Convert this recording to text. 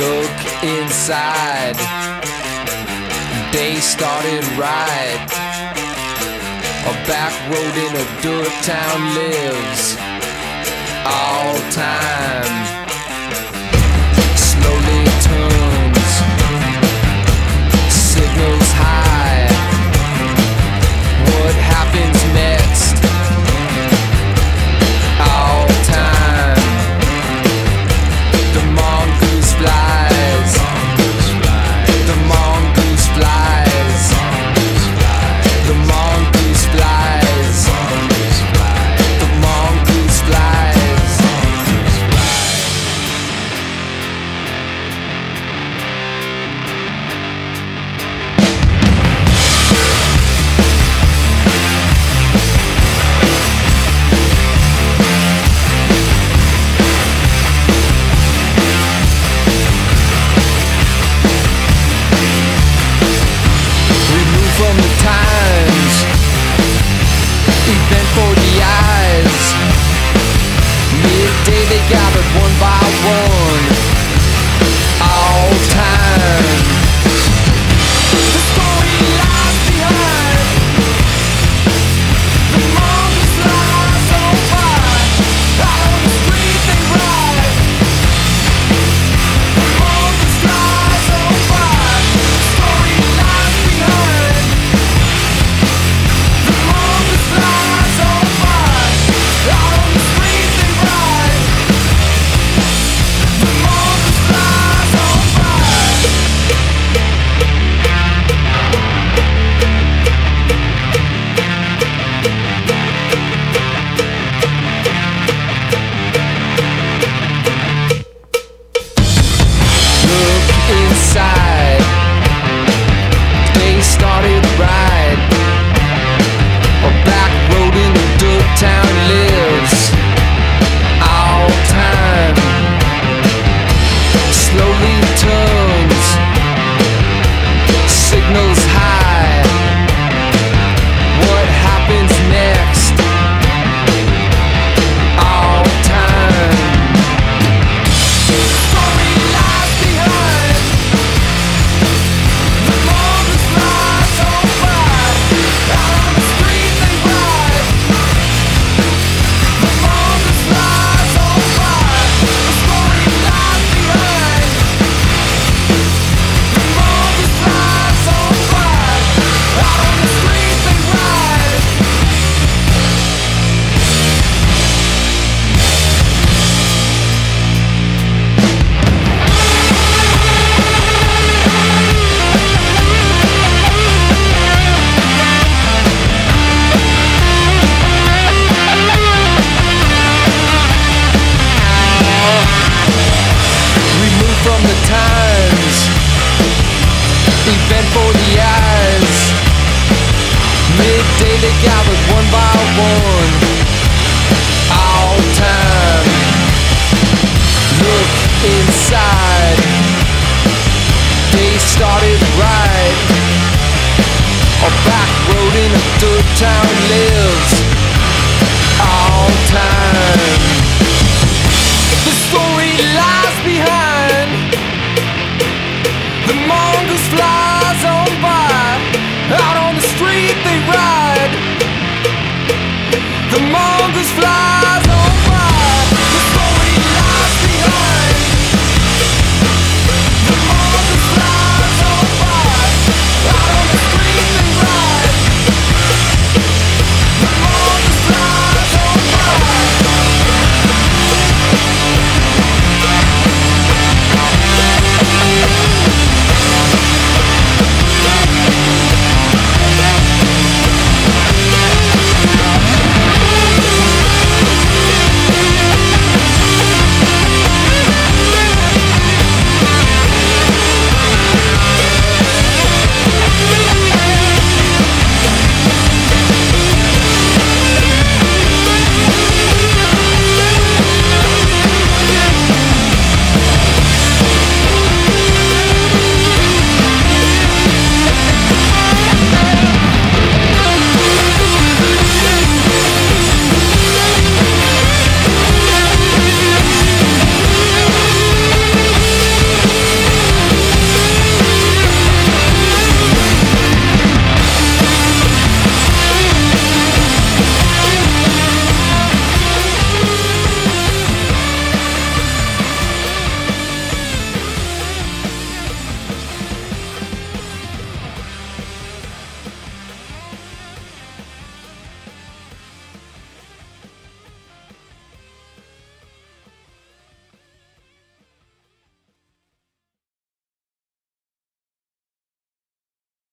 Look inside. They started right. A back road in a dirt town lives all time. they gathered one by one. by one all time. Look inside. They started right. A back road in a dirt town live.